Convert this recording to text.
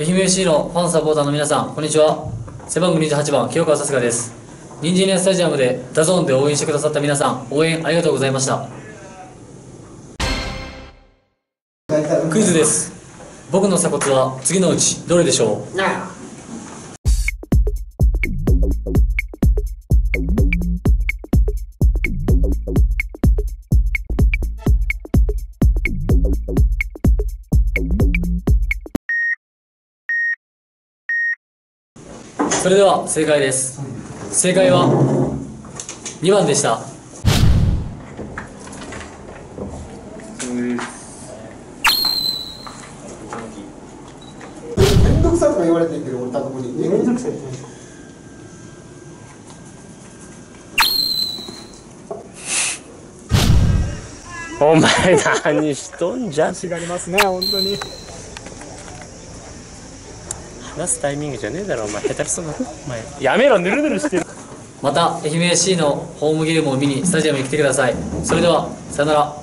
愛媛 FC のファンサポーターの皆さんこんにちは。背番号28番清川さすがです。ニンジニアスタジアムで DAZN で応援してくださった皆さん応援ありがとうございました。クイズです。僕の鎖骨は次のうちどれでしょう？それでは正解です。正解は2番でした。めんどくさとか言われてるけど俺多分にめんどくさいお前何しとんじゃん。違いますね本当に話すタイミングじゃねえだろお前。下手くそだ。ろお前。やめろぬるぬるしてる。また愛媛 FC のホームゲームを見にスタジアムに来てください。それではさよなら